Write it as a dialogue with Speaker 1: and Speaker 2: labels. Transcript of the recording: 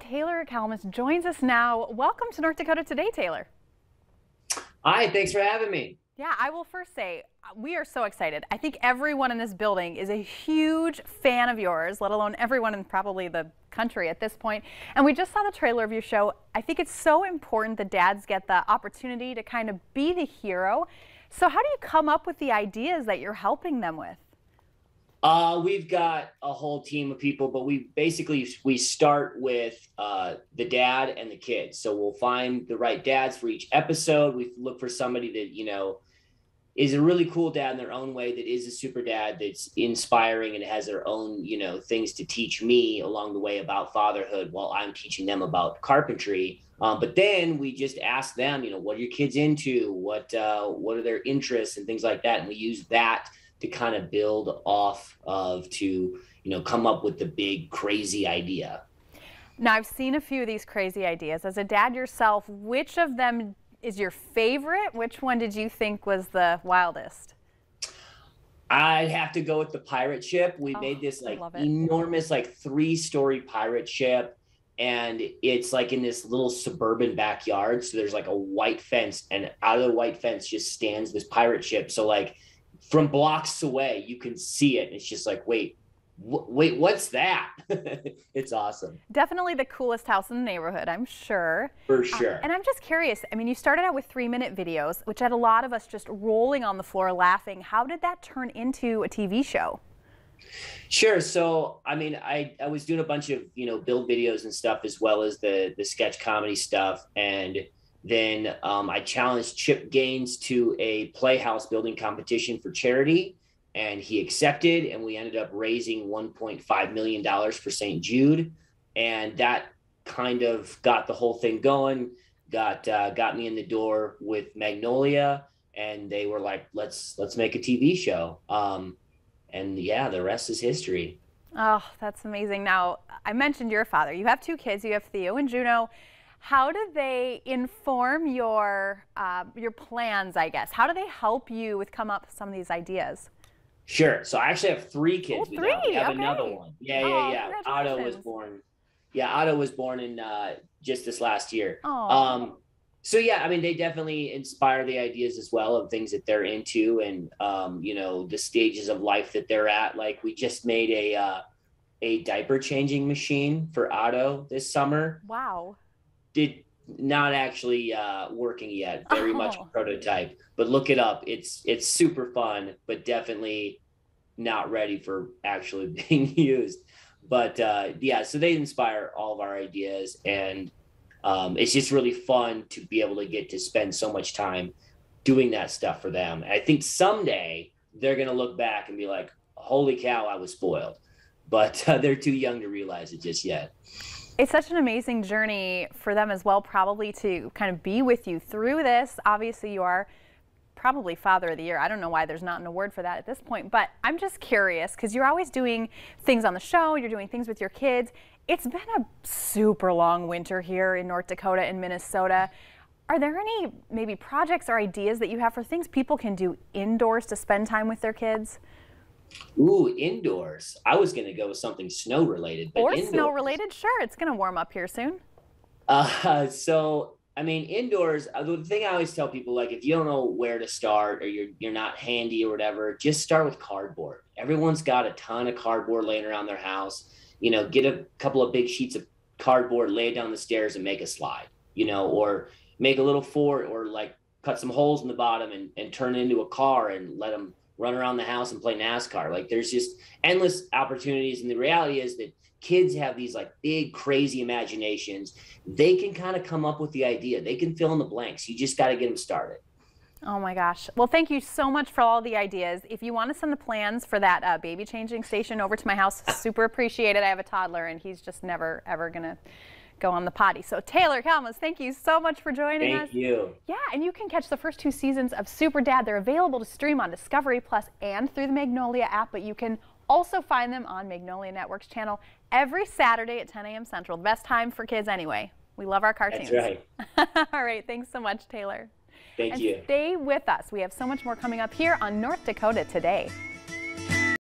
Speaker 1: Taylor Calmus joins us now. Welcome to North Dakota Today, Taylor.
Speaker 2: Hi, thanks for having me.
Speaker 1: Yeah, I will first say uh, we are so excited. I think everyone in this building is a huge fan of yours, let alone everyone in probably the country at this point. And we just saw the trailer of your show. I think it's so important that dads get the opportunity to kind of be the hero. So how do you come up with the ideas that you're helping them with?
Speaker 2: Uh, we've got a whole team of people, but we basically we start with uh, the dad and the kids. So we'll find the right dads for each episode. We look for somebody that you know is a really cool dad in their own way that is a super dad that's inspiring and has their own you know things to teach me along the way about fatherhood while i'm teaching them about carpentry um, but then we just ask them you know what are your kids into what uh, what are their interests and things like that and we use that to kind of build off of to you know come up with the big crazy idea
Speaker 1: now i've seen a few of these crazy ideas as a dad yourself which of them is your favorite which one did you think was the wildest
Speaker 2: I'd have to go with the pirate ship. We oh, made this like enormous, like three story pirate ship. And it's like in this little suburban backyard. So there's like a white fence, and out of the white fence just stands this pirate ship. So, like, from blocks away, you can see it. It's just like, wait, wait, what's that? it's awesome.
Speaker 1: Definitely the coolest house in the neighborhood, I'm sure.
Speaker 2: For uh, sure. Uh,
Speaker 1: and I'm just curious. I mean, you started out with three minute videos, which had a lot of us just rolling on the floor laughing. How did that turn into a TV show?
Speaker 2: Sure. So, I mean, I, I was doing a bunch of, you know, build videos and stuff as well as the, the sketch comedy stuff. And then um, I challenged Chip Gaines to a playhouse building competition for charity, and he accepted. And we ended up raising $1.5 million for St. Jude. And that kind of got the whole thing going, got, uh, got me in the door with Magnolia. And they were like, let's let's make a TV show. Um, and yeah, the rest is history.
Speaker 1: Oh, that's amazing. Now, I mentioned your father. You have two kids. You have Theo and Juno. How do they inform your uh, your plans? I guess. How do they help you with come up with some of these ideas?
Speaker 2: Sure. So I actually have three kids.
Speaker 1: Oh, three.
Speaker 2: We have
Speaker 1: okay.
Speaker 2: another one. Yeah, yeah, yeah. Oh, Otto was born. Yeah, Otto was born in uh, just this last year.
Speaker 1: Oh.
Speaker 2: Um, so yeah, I mean, they definitely inspire the ideas as well of things that they're into, and um, you know, the stages of life that they're at. Like we just made a uh, a diaper changing machine for Otto this summer.
Speaker 1: Wow
Speaker 2: did not actually uh, working yet. Very oh. much prototype, but look it up. It's it's super fun, but definitely not ready for actually being used. But uh, yeah, so they inspire all of our ideas, and um, it's just really fun to be able to get to spend so much time doing that stuff for them. And I think someday they're gonna look back and be like, "Holy cow, I was spoiled," but uh, they're too young to realize it just yet.
Speaker 1: It's such an amazing journey for them as well, probably to kind of be with you through this. Obviously, you are probably Father of the Year. I don't know why there's not an award for that at this point, but I'm just curious because you're always doing things on the show, you're doing things with your kids. It's been a super long winter here in North Dakota and Minnesota. Are there any maybe projects or ideas that you have for things people can do indoors to spend time with their kids?
Speaker 2: Ooh, indoors. I was going to go with something snow related.
Speaker 1: or indoors. snow related, sure. It's going to warm up here soon.
Speaker 2: Uh, so, I mean, indoors, uh, the thing I always tell people, like, if you don't know where to start or you're, you're not handy or whatever, just start with cardboard. Everyone's got a ton of cardboard laying around their house. You know, get a couple of big sheets of cardboard, lay it down the stairs and make a slide, you know, or make a little fort or like cut some holes in the bottom and, and turn it into a car and let them run around the house and play NASCAR. Like there's just endless opportunities. And the reality is that kids have these like big, crazy imaginations. They can kind of come up with the idea. They can fill in the blanks. You just got to get them started.
Speaker 1: Oh my gosh. Well, thank you so much for all the ideas. If you want to send the plans for that uh, baby changing station over to my house, super appreciate it. I have a toddler and he's just never, ever going to go on the potty. So Taylor Calmus, thank you so much for joining
Speaker 2: thank
Speaker 1: us.
Speaker 2: Thank you.
Speaker 1: Yeah, and you can catch the first two seasons of Super Dad. They're available to stream on Discovery Plus and through the Magnolia app, but you can also find them on Magnolia Network's channel every Saturday at 10 a.m. Central. The best time for kids anyway. We love our cartoons.
Speaker 2: That's
Speaker 1: right. All right, thanks so much, Taylor.
Speaker 2: Thank
Speaker 1: and
Speaker 2: you.
Speaker 1: Stay with us. We have so much more coming up here on North Dakota Today.